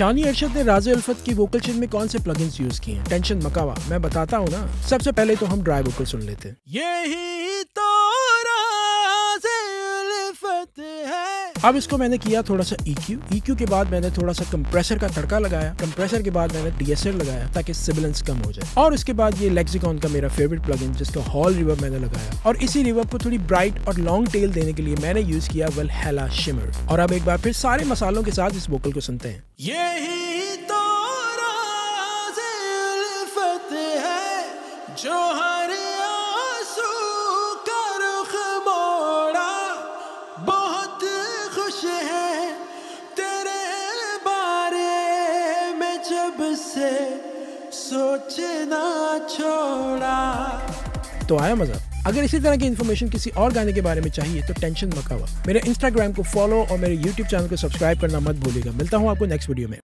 शानी अरशद ने राजे अल्फत की vocal chain में कौन से प्लगइन्स यूज़ किए हैं? टेंशन मकावा, मैं बताता हूँ ना। सबसे पहले तो हम ड्राई वोकल सुन लेते हैं। यही अब इसको मैंने किया थोड़ा सा EQ EQ के बाद मैंने थोड़ा सा कंप्रेसर का तड़का लगाया। कंप्रेसर के बाद मैंने DSL लगाया ताकि सिबिलेंस कम हो जाए। और इसके बाद ये लेक्सिकॉन का मेरा फेवरेट प्लगइन जिसका हॉल रिवर्ब मैंने लगाया। और इसी रिवर्ब को थोड़ी ब्राइट और लॉन्ग टेल देने के लिए मैंने यूज़ किया वेल हेला शिमर और अब एक बार फिर सारे मसालों के साथ इस वोकल को सुनते हैं। यही तो है जो हर खुश है तेरे बारे में जब से सोचना छोड़ा। तो आया मज़ा। अगर इसी तरह की इन्फॉर्मेशन किसी और गाने के बारे में चाहिए तो टेंशन मत हुआ मेरे इंस्टाग्राम को फॉलो और मेरे यूट्यूब चैनल को सब्सक्राइब करना मत भूलिएगा। मिलता हूँ आपको नेक्स्ट वीडियो में।